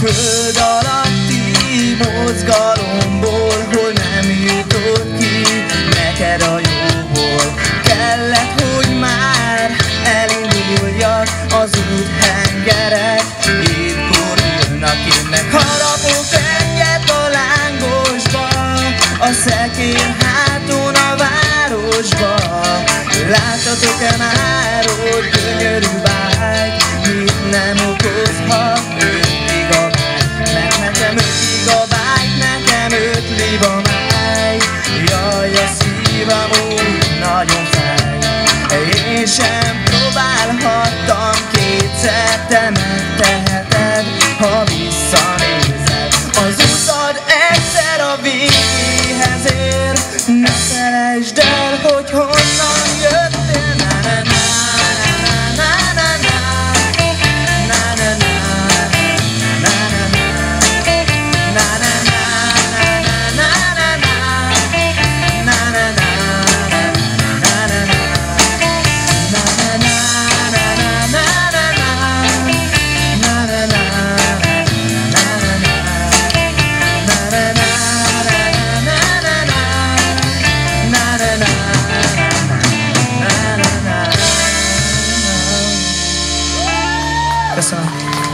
föld alatti mozgalomból Hol nem jutott ki neked a jóból Kellett, hogy már elinduljak az út hengerek. Itt borulnak, jönnek harapok egyet a lángosba A szekér hátón a városba. Láttatok-e már, hogy Yes.